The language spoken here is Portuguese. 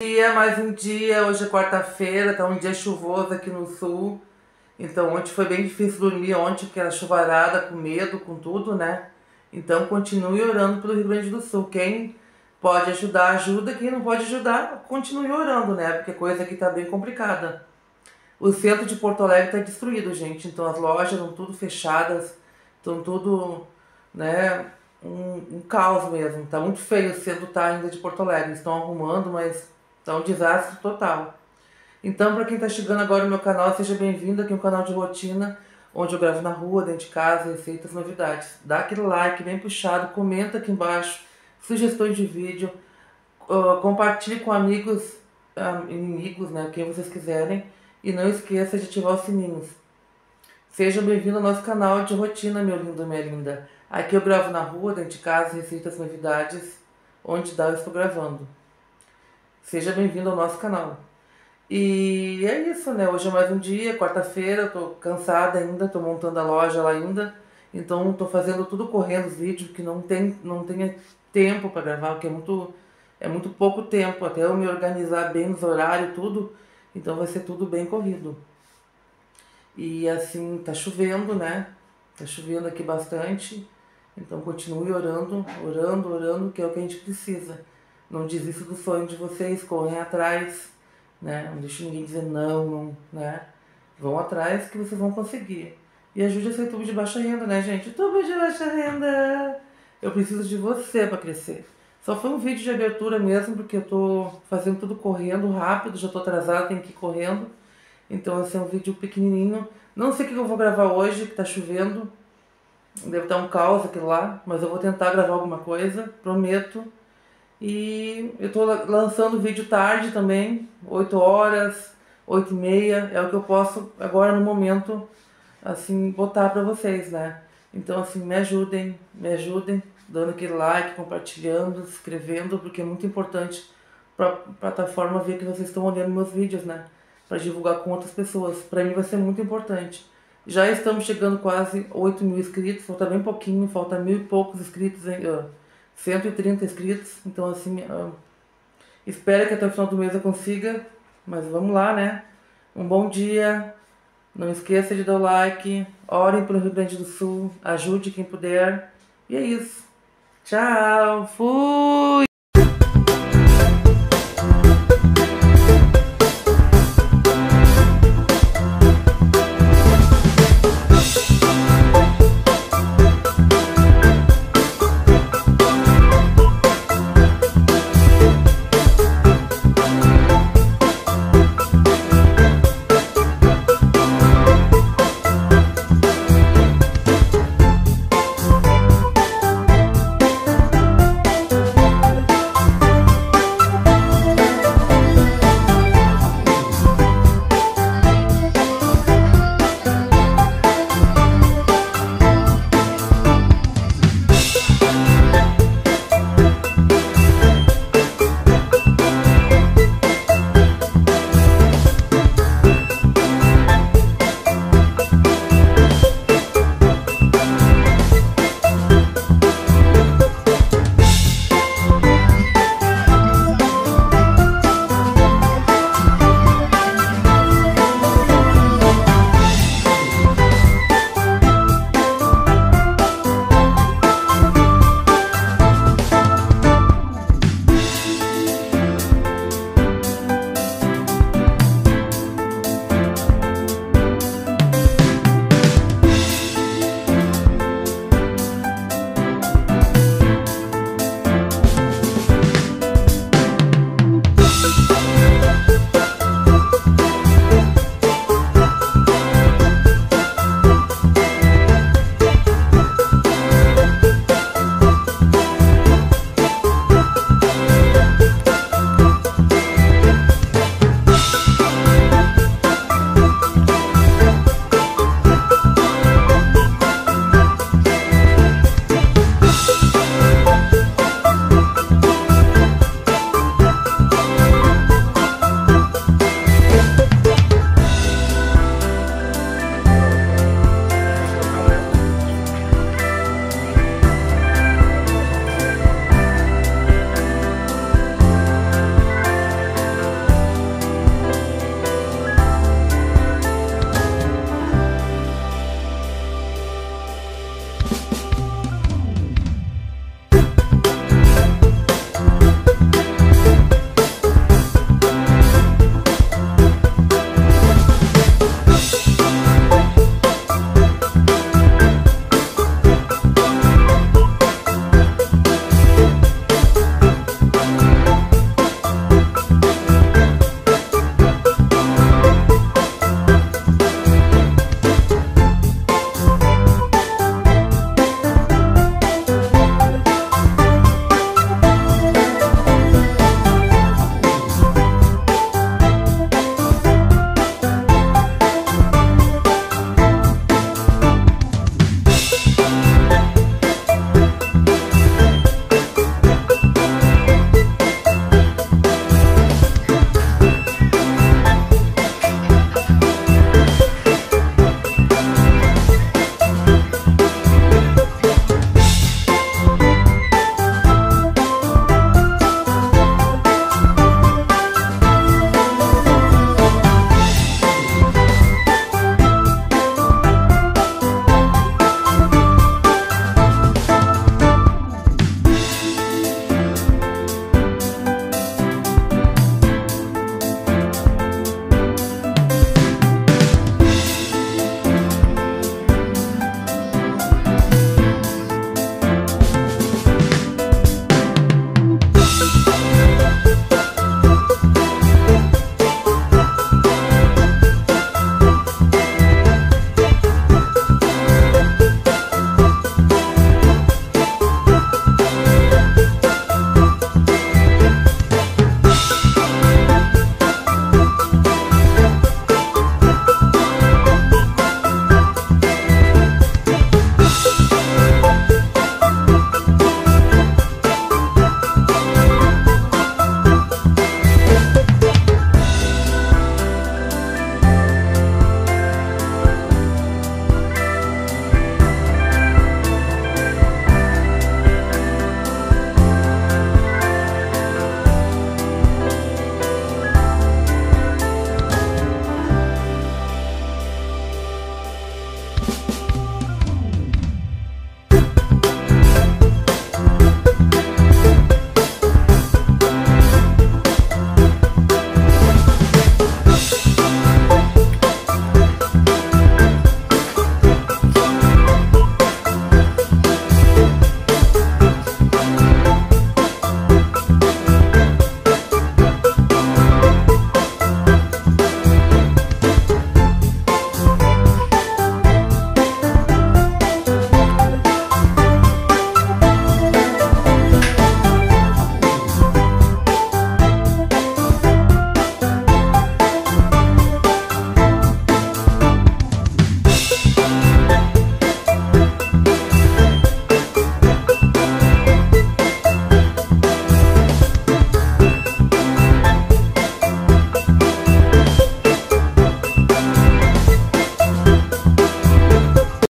dia, mais um dia. Hoje é quarta-feira, tá um dia chuvoso aqui no sul. Então ontem foi bem difícil dormir, ontem era chuvarada, com medo, com tudo, né? Então continue orando pelo Rio Grande do Sul. Quem pode ajudar, ajuda. Quem não pode ajudar, continue orando, né? Porque a coisa aqui tá bem complicada. O centro de Porto Alegre tá destruído, gente. Então as lojas estão tudo fechadas, estão tudo, né? Um, um caos mesmo. Tá muito feio o centro tá ainda de Porto Alegre. Estão arrumando, mas tá um desastre total. Então, para quem está chegando agora no meu canal, seja bem-vindo aqui no canal de rotina, onde eu gravo na rua, dentro de casa, receitas, novidades. Dá aquele like bem puxado, comenta aqui embaixo, sugestões de vídeo, uh, compartilhe com amigos, uh, inimigos, né, quem vocês quiserem, e não esqueça de ativar os sininhos. Seja bem-vindo ao nosso canal de rotina, meu lindo, minha linda. Aqui eu gravo na rua, dentro de casa, receitas, novidades, onde dá eu estou gravando. Seja bem-vindo ao nosso canal. E é isso, né? Hoje é mais um dia, quarta-feira, tô cansada ainda, tô montando a loja lá ainda. Então tô fazendo tudo correndo os vídeos, que não tem não tenha tempo para gravar, porque é muito é muito pouco tempo até eu me organizar bem nos horários tudo. Então vai ser tudo bem corrido. E assim, tá chovendo, né? Tá chovendo aqui bastante. Então continue orando, orando, orando, que é o que a gente precisa. Não desista do sonho de vocês, correm atrás né? Não deixe ninguém dizer não, não, né? Vão atrás que vocês vão conseguir. E ajude ser YouTube de baixa renda, né, gente? YouTube de baixa renda! Eu preciso de você para crescer. Só foi um vídeo de abertura mesmo, porque eu tô fazendo tudo correndo rápido, já tô atrasada, tenho que ir correndo. Então, esse é um vídeo pequenininho. Não sei o que eu vou gravar hoje, que tá chovendo. Deve estar um caos aquilo lá, mas eu vou tentar gravar alguma coisa, prometo. E eu estou lançando vídeo tarde também, 8 horas, 8 e meia, é o que eu posso agora no momento, assim, botar para vocês, né? Então, assim, me ajudem, me ajudem, dando aquele like, compartilhando, escrevendo, porque é muito importante para plataforma ver que vocês estão olhando meus vídeos, né? Para divulgar com outras pessoas. Para mim vai ser muito importante. Já estamos chegando quase 8 mil inscritos, falta bem pouquinho, falta mil e poucos inscritos ainda 130 inscritos, então assim, uh, espero que até o final do mês eu consiga, mas vamos lá, né? Um bom dia, não esqueça de dar o like, orem pelo Rio Grande do Sul, ajude quem puder, e é isso. Tchau, fui!